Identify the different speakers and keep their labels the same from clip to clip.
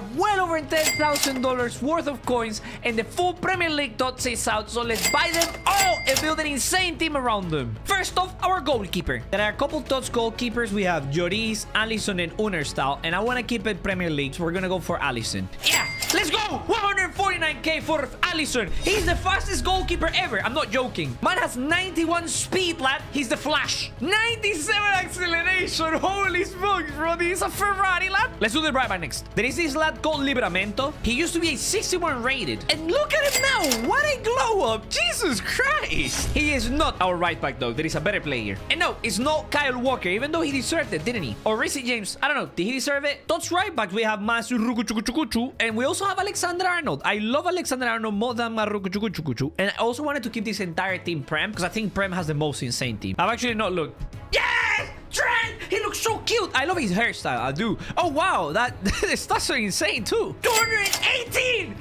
Speaker 1: have well over $10,000 worth of coins and the full Premier League TOTS is out. So let's buy them all and build an insane team around them. First off, our goalkeeper. There are a couple TOTS goalkeepers. We have Lloris, Alisson, and Unerstal. And I want to keep it Premier League, so we're going to go for Alisson. Yeah, let's go! 149k for Alisson. He's the fastest goalkeeper ever. I'm not joking. Man has 91 speed, lad. He's the Flash. 97 acceleration. Holy smokes, bro. Is a Ferrari, lad. Let's do the right back next. There is this lad called Livramento. He used to be a 61 rated. And look at him now. What a glow up. Jesus Christ. He is not our right back, though. There is a better player. And no, it's not Kyle Walker, even though he deserved it, didn't he? Or Reece James. I don't know. Did he deserve it? That's right back. We have Masu Rukuchukuchukuchu. And we also have Alexander Arnold. I love Alexander Arnold more than Marukuchukuchukuchu. And I also wanted to keep this entire team Prem because I think Prem has the most insane team. I've actually not looked. Yes! Trent! He looks so cute. I love his hairstyle. I do. Oh, wow. That the stats are insane, too. 218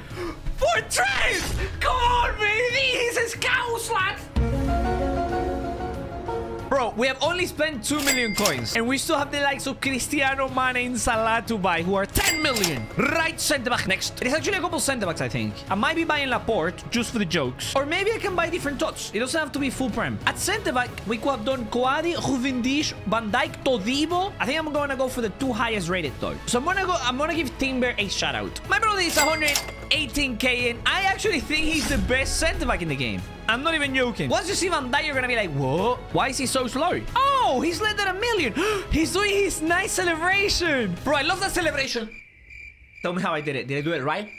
Speaker 1: for Trent! Come on, baby! He's a scout slot! Bro, we have only spent 2 million coins. And we still have the likes of Cristiano, Mane, and Salah to buy, who are 10 million. Right center back next. There's actually a couple center backs, I think. I might be buying Laporte just for the jokes. Or maybe I can buy different tots. It doesn't have to be full prem. At center back, we could have done Coadi, Juvendish, Van Dijk, Todibo. I think I'm going to go for the two highest rated, though. So I'm going to go, I'm going to give Timber a shout out. My brother is 118k, and I actually think he's the best center back in the game. I'm not even joking. Once you see Van Dijk, you're gonna be like, what? Why is he so slow? Oh, he's less than a million. he's doing his nice celebration. Bro, I love that celebration. Tell me how I did it. Did I do it right?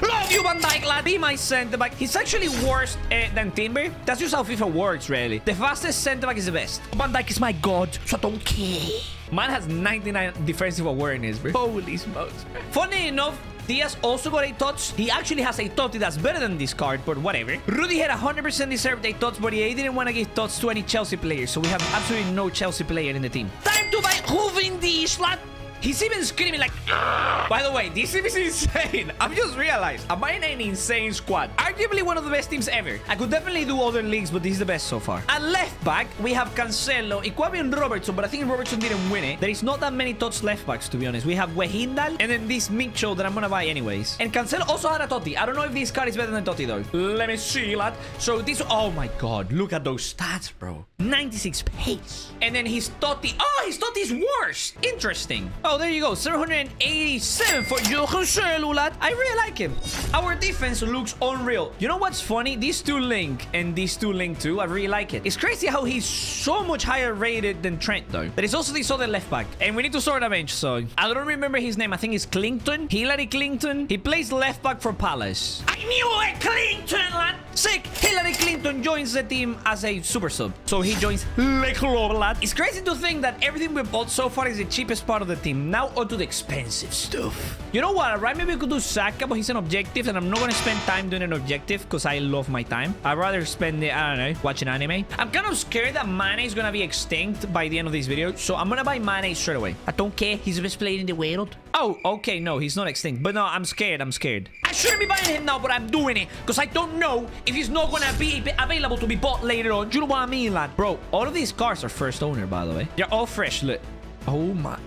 Speaker 1: Love you, Van Dijk, lad. Be my center back. He's actually worse uh, than Timber. That's just how FIFA works, really. The fastest center back is the best. Van Dijk is my god, so I don't care. Man has 99 defensive awareness, bro. Holy smokes. Funny enough, Dias also got a touch. He actually has a touch that's better than this card, but whatever. Rudiger 100% deserved a touch, but he didn't want to give touch to any Chelsea players, so we have absolutely no Chelsea player in the team. Time to buy Juvendish, lad. He's even screaming like, ah! By the way, this team is insane. I've just realized I'm buying an insane squad. Arguably one of the best teams ever. I could definitely do other leagues, but this is the best so far. At left back, we have Cancelo, Iquabi, and Robertson, but I think Robertson didn't win it. There is not that many touch left backs, to be honest. We have Wehindal and then this Mitchell that I'm gonna buy anyways. And Cancelo also had a Totti. I don't know if this card is better than Totti though. Let me see, lad. So this, oh my god, look at those stats, bro. 96 pace. And then his Totti. Oh, his Totti is worse. Interesting. Oh, there you go. 787 for Johan Celulat. I really like him. Our defense looks unreal. You know what's funny? These two link and these two link too. I really like it. It's crazy how he's so much higher rated than Trent though. But is also this other left back. And we need to sort a bench. So I don't remember his name. I think it's Clinton. Hillary Clinton. He plays left back for Palace. I knew it, Clinton, lad. Sick. Hillary Clinton joins the team as a super sub. So he joins Le Club, lad. It's crazy to think that everything we bought so far is the cheapest part of the team. Now onto the expensive stuff. You know what? Right? Maybe we could do Saka, but he's an objective, and I'm not going to spend time doing an objective because I love my time. I'd rather spend it, I don't know, watching anime. I'm kind of scared that Mane is going to be extinct by the end of this video, so I'm going to buy Mane straight away. I don't care. He's the best player in the world. Oh, okay. No, he's not extinct. But no, I'm scared. I'm scared. I shouldn't be buying him now, but I'm doing it because I don't know if he's not going to be available to be bought later on. You know what I mean, lad? Bro, all of these cars are first owner, by the way. They're all fresh. Look. Oh, my.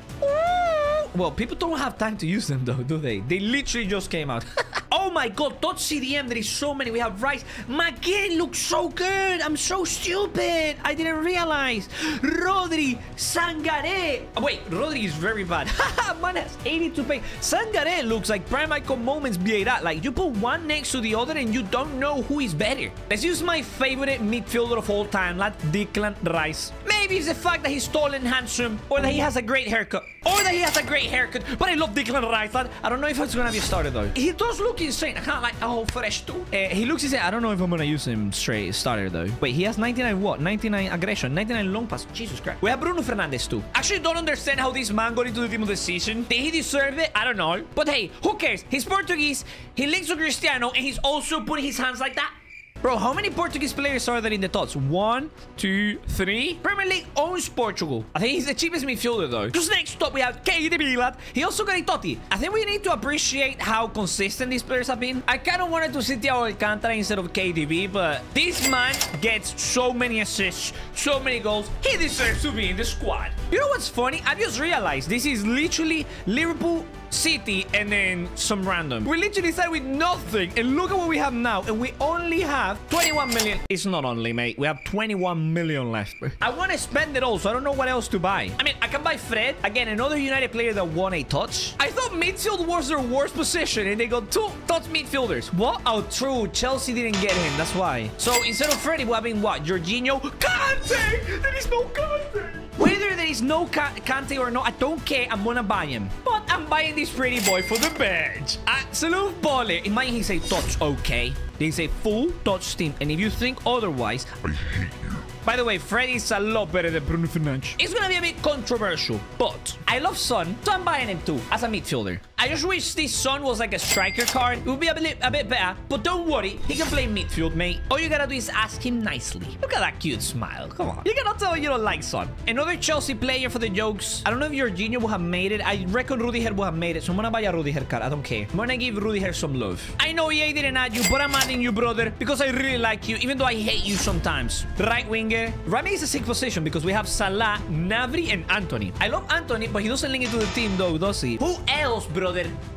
Speaker 1: Well, people don't have time to use them, though, do they? They literally just came out. oh my god, dot CDM. There is so many. We have Rice. McGinn looks so good. I'm so stupid. I didn't realize. Rodri. Sangare. Oh, wait, Rodri is very bad. Man has 82 pay. Sangare looks like prime icon moments Vieira. Like, you put one next to the other and you don't know who is better. Let's use my favorite midfielder of all time, like Declan Rice. Maybe it's the fact that he's tall and handsome, or that he has a great haircut, or that he has a great haircut. But I love Declan Rice. I don't know if it's gonna be started though. He does look insane. I kind of like oh fresh too. Uh, he looks insane. I don't know if I'm gonna use him straight starter though. Wait, he has 99 what? 99 aggression, 99 long pass. Jesus Christ. We have Bruno Fernandes too. Actually, don't understand how this man got into the team of the season. Did he deserve it? I don't know. But hey, who cares? He's Portuguese. He links to Cristiano, and he's also putting his hands like that. Bro, how many Portuguese players are there in the tots? One, two, three. Premier League owns Portugal. I think he's the cheapest midfielder, though. Just next up, we have KDB. He also got a Totti. I think we need to appreciate how consistent these players have been. I kind of wanted to sit Thiago Alcantara instead of KDB, but this man gets so many assists, so many goals. He deserves to be in the squad. You know what's funny? I just realized this is literally Liverpool City, and then some random. We literally started with nothing, and look at what we have now. And we only have 21 million. It's not only, mate. We have 21 million left. I want to spend it all, so I don't know what else to buy. I mean, I can buy Fred. Again, another United player that won a touch. I thought midfield was their worst position, and they got two touch midfielders. What? Oh, true. Chelsea didn't get him. That's why. So instead of Freddy, we're having what? Jorginho? Kante! There is no Kante! Whether there is no Kante or not, I don't care. I'm gonna buy him. But I'm buying this pretty boy for the bench. Absolute baller. Imagine he say touch okay. They say full touch team. And if you think otherwise, I hate you. By the way, Freddy's a lot better than Bruno Fernandes. It's gonna be a bit controversial, but I love Son, so I'm buying him too as a midfielder. I just wish this Son was like a striker card. It would be a bit, a bit better, but don't worry. He can play midfield, mate. All you gotta do is ask him nicely. Look at that cute smile. Come on. You cannot tell you don't like Son. Another Chelsea player for the jokes. I don't know if Jorginho will have made it. I reckon Rudiger will have made it, so I'm gonna buy a Rudiger card. I don't care. I'm gonna give Rudiger some love. I know EA didn't add you, but I'm adding you, brother, because I really like you, even though I hate you sometimes. Right winger. Right is a sick position because we have Salah, Gnabry, and Antony. I love Antony, but he doesn't link into the team though, does he? Who else, brother?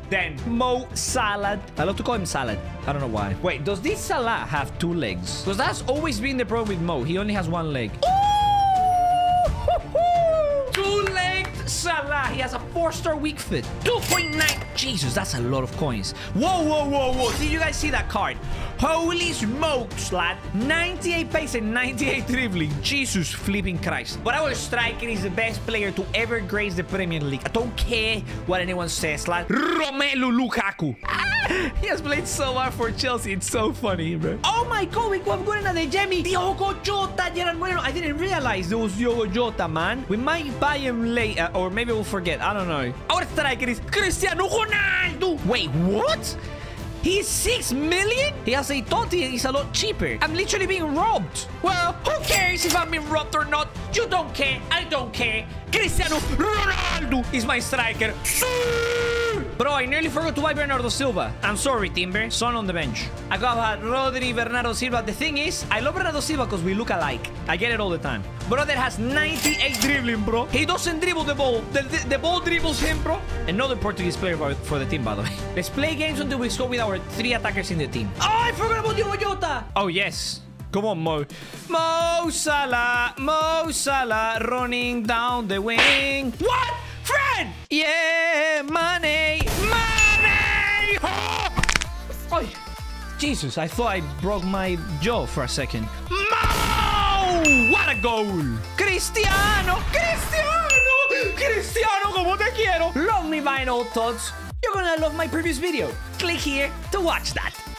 Speaker 1: Then Mo Salad. I love to call him Salad. I don't know why. Wait, does this Salah have two legs? Because that's always been the problem with Mo. He only has one leg. Two-legged Salah. He has a four-star weak foot. 2.9. Jesus, that's a lot of coins. Whoa, whoa, whoa, whoa. Did you guys see that card? Holy smokes, lad. 98 pace and 98 dribbling. Jesus flipping Christ. But our striker is the best player to ever grace the Premier League. I don't care what anyone says, lad. Romelu Lukaku. he has played so hard for Chelsea. It's so funny, bro. Oh my god, we got another Jamie. Diogo Jota, Gerard Moreno. I didn't realize there was Diogo Jota, man. We might buy him later, or maybe we'll forget. I don't know. Our striker is Cristiano Ronaldo. Wait, what? He's 6 million? He has a Totti. He's a lot cheaper. I'm literally being robbed. Well, who cares if I'm being robbed or not? You don't care. I don't care. Cristiano Ronaldo is my striker. Bro, I nearly forgot to buy Bernardo Silva. I'm sorry, Timber. Son on the bench. I got Rodri, Bernardo Silva. The thing is, I love Bernardo Silva because we look alike. I get it all the time. Brother has 98 dribbling, bro. He doesn't dribble the ball. The, the, the ball dribbles him, bro. Another Portuguese player for, for the team, by the way. Let's play games until we score with our three attackers in the team. Oh, I forgot about Diogo Jota. Oh, yes. Come on, Mo. Mo Salah, Mo Salah running down the wing. What? Fred! Yeah, money, money! Oh! Jesus, I thought I broke my jaw for a second. Mo! What a goal! Cristiano! Cristiano! Cristiano, como te quiero! Love me old thoughts. You're gonna love my previous video. Click here to watch that.